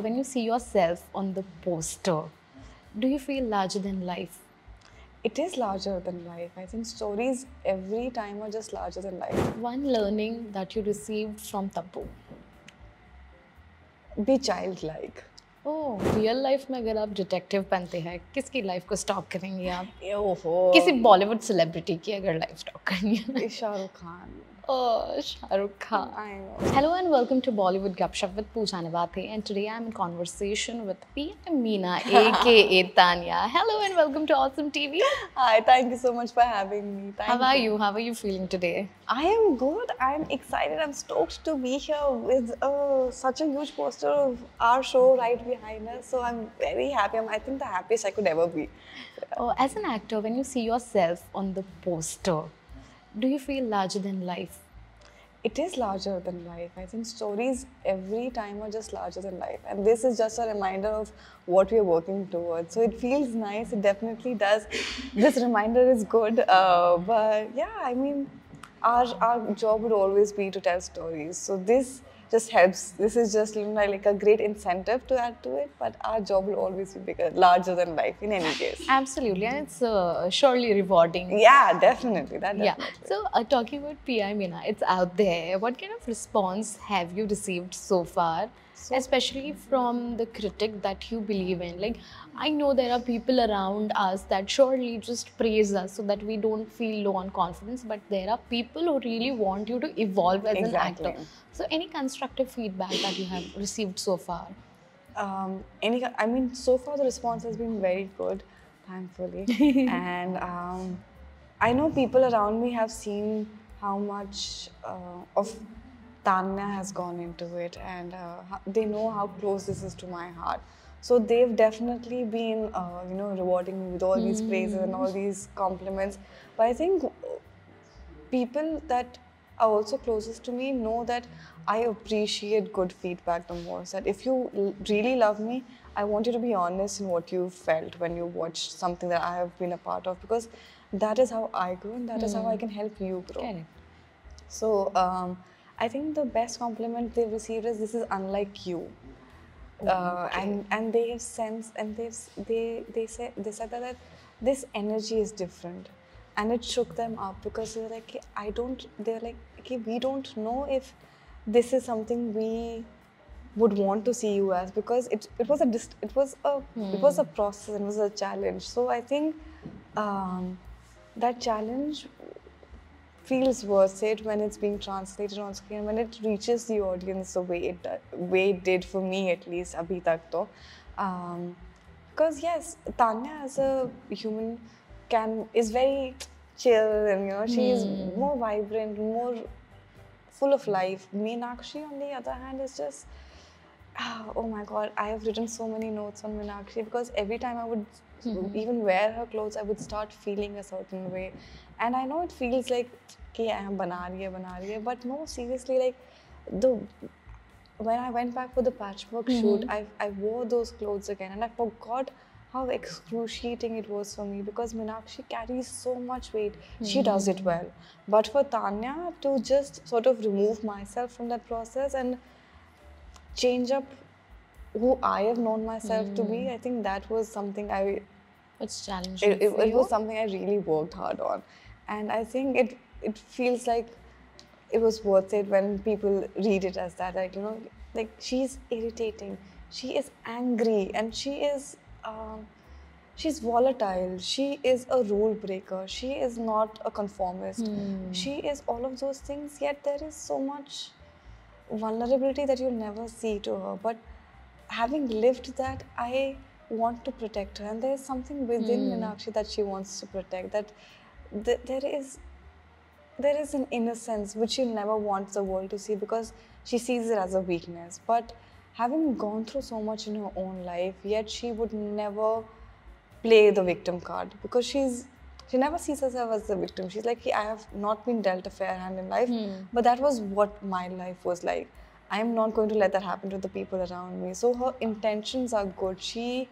actor, when you see yourself on the poster, do you feel larger than life? It is larger than life. I think stories every time are just larger than life. One learning that you received from Tapu. Be childlike. Oh real life में अगर आप detective बनते हैं किसकी life को stock करेंगे आप ओहो किसी बॉलीवुड सेलिब्रिटी की अगर लाइफ स्टॉक करनी है Shahrukh Khan Oh, Shah Khan. I know. Hello and welcome to Bollywood Gupshup with Pooja Nawathe and today I'm in conversation with P.M. Meena aka Tanya. Hello and welcome to Awesome TV. Hi, thank you so much for having me. Thank How are you? How are you feeling today? I am good. I'm excited. I'm stoked to be here with uh, such a huge poster of our show right behind us. So I'm very happy. I'm, I think the happiest I could ever be. Oh, as an actor, when you see yourself on the poster, do you feel larger than life? It is larger than life. I think stories every time are just larger than life. And this is just a reminder of what we're working towards. So it feels nice. It definitely does. This reminder is good. Uh, but yeah, I mean, our, our job would always be to tell stories. So this just helps. This is just like a great incentive to add to it, but our job will always be bigger, larger than life in any case. Absolutely, and it's uh, surely rewarding. Yeah, definitely. That Yeah. So, uh, talking about PI Meena, it's out there. What kind of response have you received so far? Especially from the critic that you believe in. Like, I know there are people around us that surely just praise us so that we don't feel low on confidence, but there are people who really want you to evolve as Exactly. an actor. So, any constructive feedback that you have received so far? um, any i mean so far the response has been very good thankfully. And um, i know people around me have seen how much uh, of tanya has gone into it and uh, they know how close this is to my heart. So they've definitely been uh, you know rewarding me with all these praises and all these compliments. But i think people that are also closest to me know that I appreciate good feedback the most. That if you really love me, I want you to be honest in what you felt when you watched something that I have been a part of because that is how I grow and that is how I can help you grow. Correct. So um, I think the best compliment they've received is this is unlike you. Uh, and and they have sensed and they've they they said they said that, that this energy is different and it shook them up because they're like "Okay, I don't they're like okay we don't know if this is something we would want to see you as because it it was a dist- it was a it was a process and it was a challenge. So I think um, that challenge feels worth it when it's being translated on screen when it reaches the audience the way it way it did for me at least abhi tak to. Um, because yes Tanya as a human can is very chill and you know she is hmm. more vibrant more full of life. Meenakshi on the other hand is just Ah, oh my god, I have written so many notes on Meenakshi because every time I would hmm. even wear her clothes, I would start feeling a certain way. And I know it feels like, okay, I am bana rahi hai, bana rahi hai, but no, seriously, like the when I went back for the patchwork hmm. shoot, I, I wore those clothes again and I forgot how excruciating it was for me because Meenakshi carries so much weight. She hmm. does it well. But for Tanya to just sort of remove myself from that process and change up who I have known myself to be, hmm. I think that was something I What's challenging it, it, it was something I really worked hard on, and I think it it feels like it was worth it when people read it as that. Like you know, like she's irritating, she is angry, and she is. Um, She's volatile. She is a rule breaker. She is not a conformist. She is all of those things, yet there is so much vulnerability that you'll never see to her. But having lived that, I want to protect her. And there is something within Meenakshi that she wants to protect. That th- there is there is an innocence which she never wants the world to see because she sees it as a weakness. But having gone through so much in her own life, yet she would never play the victim card because she's she never sees herself as the victim. She's like, "Hey, I have not been dealt a fair hand in life, but that was what my life was like. I am not going to let that happen to the people around me. So her intentions are good. She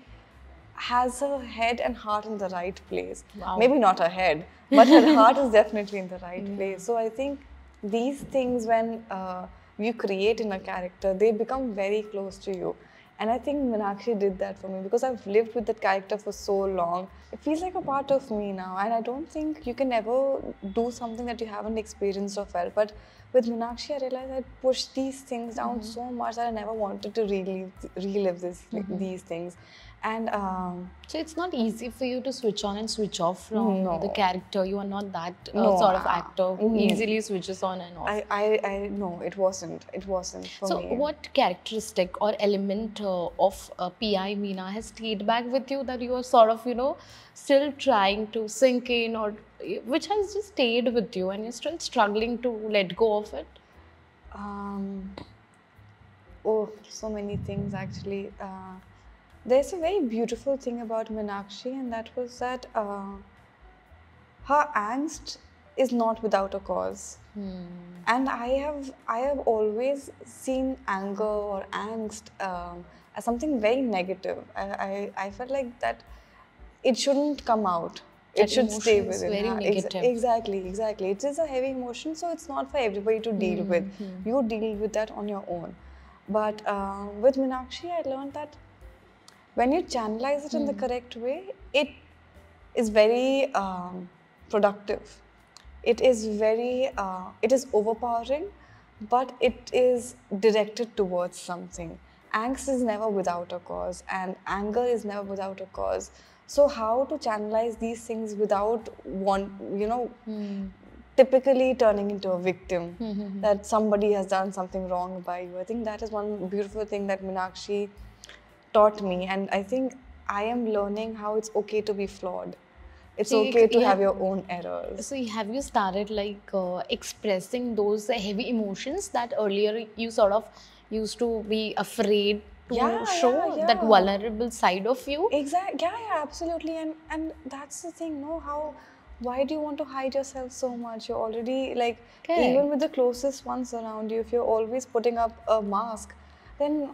has her head and heart in the right place. Wow. Maybe not her head, but her heart is definitely in the right place. So I think these things, when uh, you create in a character, they become very close to you. And I think Meenakshi did that for me because I've lived with that character for so long. It feels like a part of me now, and I don't think you can ever do something that you haven't experienced or felt. But with Meenakshi, I realized I pushed these things down mm-hmm. so much that I never wanted to relive, relive this, mm-hmm. these things. And um, So it's not easy for you to switch on and switch off from No. the character. You are not that uh, No, sort of actor who mm. easily switches on and off. I, I, I, no, it wasn't. It wasn't for so me. what characteristic or element uh, of uh, PI Meena has stayed back with you that you are sort of, you know, still trying to sink in or which has just stayed with you and you're still struggling to let go of it? Um, oh, so many things actually. Uh, there's a very beautiful thing about Meenakshi, and that was that uh, her angst is not without a cause. And I have I have always seen anger or angst um, as something very negative. I, I, I felt like that it shouldn't come out. That It should stay within. very her. Negative. exactly, exactly. It is a heavy emotion, so it's not for everybody to deal with. You deal with that on your own. But uh, with Meenakshi, I learned that when you channelize it in the hmm. correct way, it is very um, productive. It is very, uh, it is overpowering, but it is directed towards something. Angst is never without a cause, and anger is never without a cause. So, how to channelize these things without one, you know, hmm. typically turning into a victim hmm, that somebody has done something wrong by you. I think that is one beautiful thing that Meenakshi taught me, and I think I am learning how it's okay to be flawed. It's See, okay to yeah. have your own errors. So have you started like uh, expressing those heavy emotions that earlier you sort of used to be afraid to Yeah, show yeah, that vulnerable side of you? Exactly. Yeah, yeah, absolutely. And and that's the thing. No, how? Why do you want to hide yourself so much? You're already like even with the closest ones around you. If you're always putting up a mask, then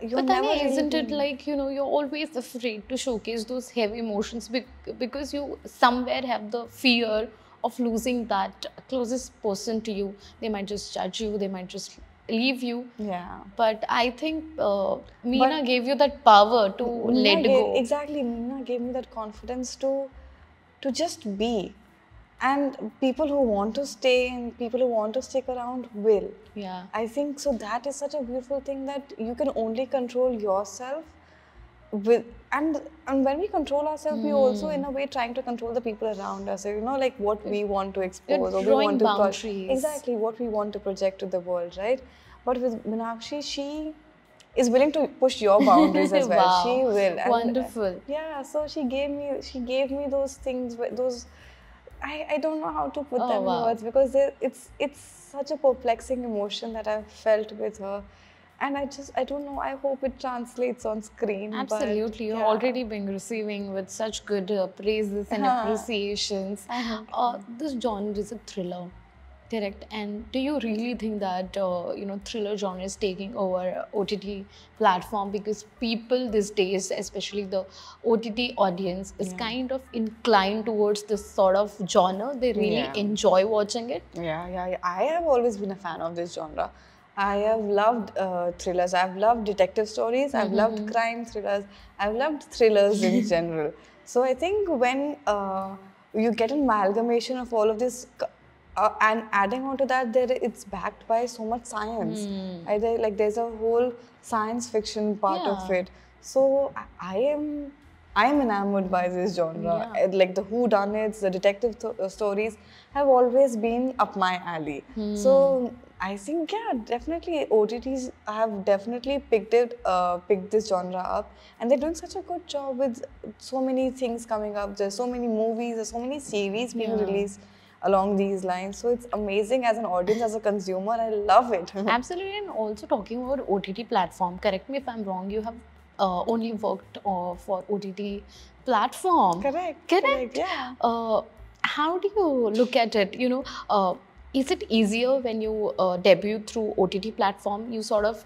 you're But never. then isn't it like you know you're always afraid to showcase those heavy emotions because you somewhere have the fear of losing that closest person to you. They might just judge you. They might just leave you. Yeah. But I think uh, Meena gave you that power to Meena let gave, go. Exactly, Meena gave me that confidence to to just be. And people who want to stay and people who want to stick around will. Yeah. I think so that is such a beautiful thing that you can only control yourself with and and when we control ourselves we also hmm. in a way trying to control the people around us you know like what we want to expose or we want to boundaries. exactly what we want to project to the world right but with Meenakshi she is willing to push your boundaries as well Wow. she will and, Wonderful. yeah so she gave me she gave me those things those I, I don't know how to put Oh, them wow. in words because it's it's such a perplexing emotion that I've felt with her, and I just I don't know. I hope it translates on screen. but Absolutely, you're yeah. already been receiving with such good uh, praises and Uh-huh. appreciations. Uh, this genre is a thriller, correct? And do you really think that uh, you know thriller genre is taking over OTT platform because people these days, especially the OTT audience, is kind of inclined towards this sort of genre. They really Yeah. enjoy watching it. Yeah, yeah, yeah. I have always been a fan of this genre. I have loved uh, thrillers. I've loved detective stories. I've loved crime thrillers. I've loved thrillers in general. So I think when uh, you get an amalgamation of all of this, uh, and adding on to that, there it's backed by so much science. I, like there's a whole science fiction part of Yeah. it. So I, I am. I am enamored by this genre. Yeah. Like the who done it, the detective th- uh, stories have always been up my alley. So I think yeah, definitely OTTs have definitely picked it, uh, picked this genre up, and they're doing such a good job with so many things coming up. There's so many movies, there's so many series being Yeah. released along these lines. So it's amazing as an audience, as a consumer. I love it. Absolutely, and also talking about OTT platform. Correct me if I'm wrong. You have uh, only worked uh, for OTT platform. Correct, Correct. correct, yeah. Uh, how do you look at it? You know, uh, is it easier when you uh, debut through OTT platform? You sort of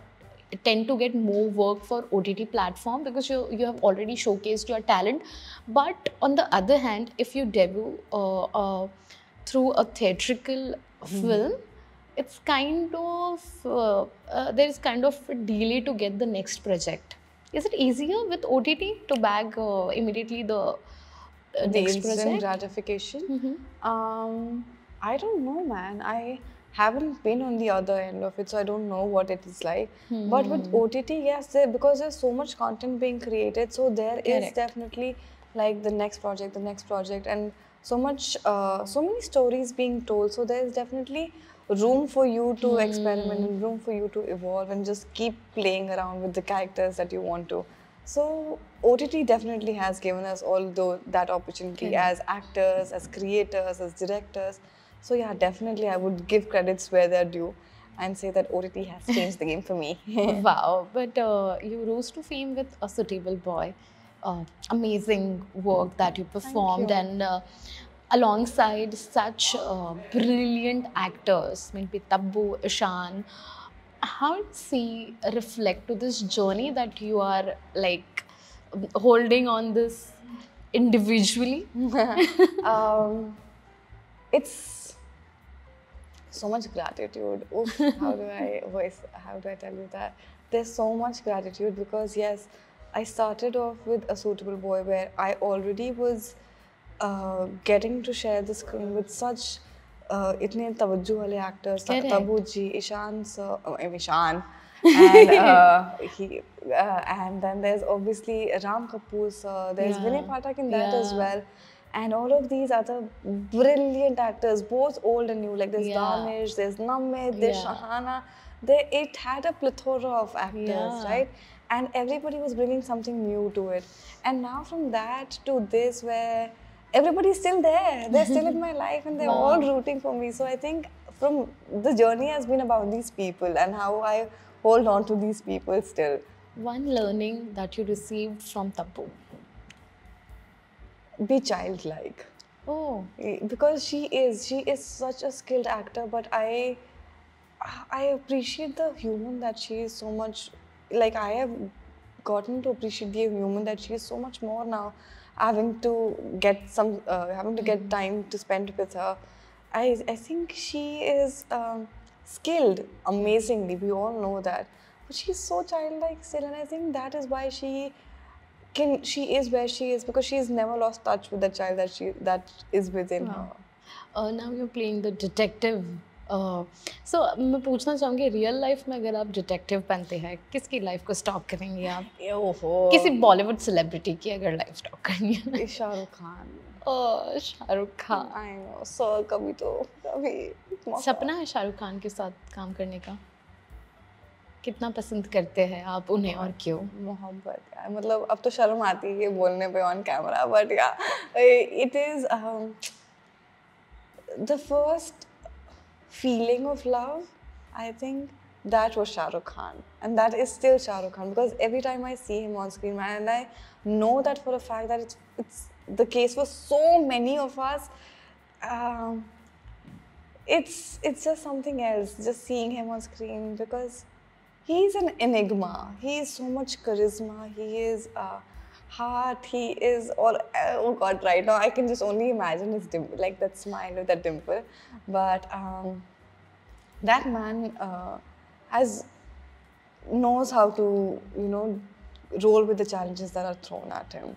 tend to get more work for OTT platform because you you have already showcased your talent. But on the other hand, if you debut uh, uh, through a theatrical film, it's kind of uh, uh, there is kind of a delay to get the next project. Is it easier with OTT to bag uh, immediately the uh, the next project? Gratification. Um, I don't know, man. I haven't been on the other end of it, so I don't know what it is like. But with Hmm. OTT, yes, there, because there's so much content being created, so there is Correct. definitely like the next project, the next project, and so much, uh, so many stories being told. So there is definitely room for you to experiment and room for you to evolve and just keep playing around with the characters that you want to. So OTT definitely has given us all that opportunity as actors, as creators, as directors. So yeah, definitely I would give credits where they're due and say that OTT has changed the game for me. wow, but uh, you rose to fame with A Suitable Boy. Uh, amazing work that you performed, you. and uh, alongside such uh, brilliant actors, I mean, Tabu, Ishaan. How does he reflect to this journey that you are like holding on this individually? um, it's so much gratitude. Oof, how do I voice? How do I tell you that? There's so much gratitude because yes, I started off with a suitable boy where I already was uh, getting to share the screen with such uh, itne tawajjuh wale actors, Ta- Correct. Tabu ji, Ishaan sir, oh, Ishaan. and uh, he uh, and then there's obviously Ram Kapoor sir. There's Yeah. Vinay Pathak in that as well and all of these other brilliant actors, both old and new. Like there's Yeah. Danish, there's Namit, there's Yeah. Shahana. They, it had a plethora of actors, Yeah. right? And everybody was bringing something new to it. And now from that to this, where everybody's still there, they're still in my life, and they're all rooting for me. So I think from the journey has been about these people and how I hold on to these people still. One learning that you received from Tabu. Be childlike. Oh, Eh, because she is she is such a skilled actor but i i appreciate the human that she is so much like i have gotten to appreciate the human that she is so much more now having to get some uh, having to get time to spend with her i i think she is um, skilled amazingly we all know that but she's so childlike still and i think that is why she can she is where she is because she's never lost touch with the child that she that is within her. uh, now you're playing the detective. Uh, so मैं पूछना चाहूँगी real life में अगर आप detective बनते हैं किसकी life को स्टॉक करेंगे आप? ओहो। किसी बॉलीवुड सेलिब्रिटी की अगर लाइफ स्टॉक करनी है। Shahrukh Khan. Shahrukh Khan. I know sir कभी तो कभी सपना है शाहरुख खान के साथ काम करने का? कितना पसंद करते हैं आप उन्हें और क्यों? मोहब्बत यार मतलब अब तो शर्म आती है बोलने पे on camera but yeah it is the first feeling of love, I think that was Shah Rukh Khan. And that is still Shah Rukh Khan because every time I see him on screen, and I know that for a fact that it's, it's the case for so many of us. Um, it's it's just something else just seeing him on screen because he's an enigma. He is so much charisma. He is uh, heart. He is or Oh God! Right now, I can just only imagine his dimple, like that smile with that dimple. But um, that man uh, has knows how to you know roll with the challenges that are thrown at him,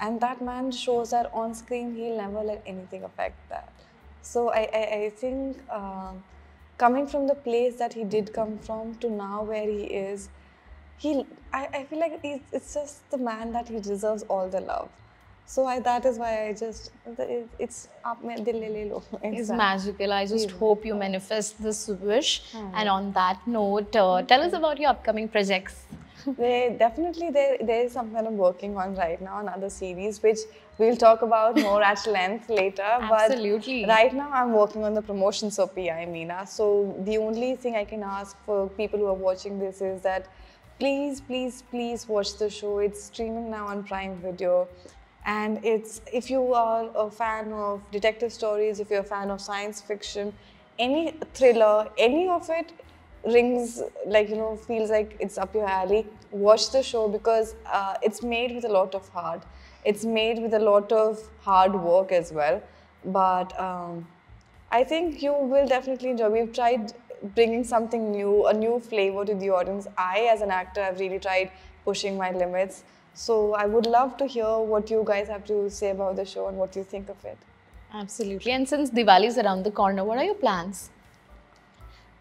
and that man shows that on screen he'll never let anything affect that. So I I, I think. Um, coming from the place that he did come from to now where he is, he I, I feel like he's, it's just the man that he deserves all the love. So I, that is why I just it's up mein dil le le lo. It's magical. I just hope you manifest this wish. Hmm. And on that note, uh, hmm. tell us about your upcoming projects. They definitely there there is something I'm working on right now, another series which we'll talk about more at length later. Absolutely. But right now I'm working on the promotions of PI Meena. Uh, so the only thing I can ask for people who are watching this is that please, please, please watch the show. It's streaming now on Prime Video. And it's if you are a fan of detective stories, if you're a fan of science fiction, any thriller, any of it rings like you know feels like it's up your alley watch the show because uh, it's made with a lot of heart it's made with a lot of hard work as well but um, i think you will definitely enjoy we've tried bringing something new a new flavor to the audience i as an actor have really tried pushing my limits. So I would love to hear what you guys have to say about the show and what you think of it. Absolutely. And since Diwali is around the corner, what are your plans?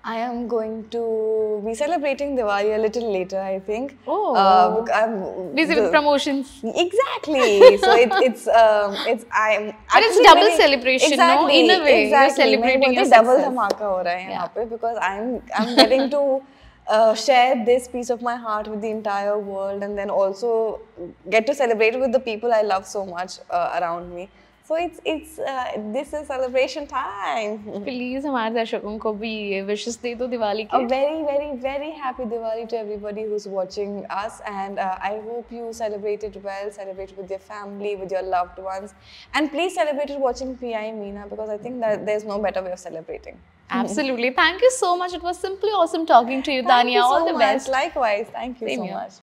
I am going to be celebrating Diwali a little later, I think. Oh. Uh, bec- I'm, Busy the- with promotions. Exactly. so it's it's um it's I'm. But it's actually double very- celebration, no? exactly, In a way, you're exactly. celebrating मेरे को your तो double success. धमाका हो रहा है Yeah. यहाँ पे because I'm I'm getting to uh, share this piece of my heart with the entire world and then also get to celebrate with the people I love so much uh, around me. So it's it's uh, this is celebration time. Please, हमारे दर्शकों को भी wishes दे दो Diwali A very very very happy Diwali to everybody who's watching us, and uh, I hope you celebrated well, celebrate with your family, with your loved ones, and please celebrate it watching PI Meena because I think that there's no better way of celebrating. Absolutely, thank you so much. It was simply awesome talking to you, Thank Tanya. All the best. Likewise, thank you so much.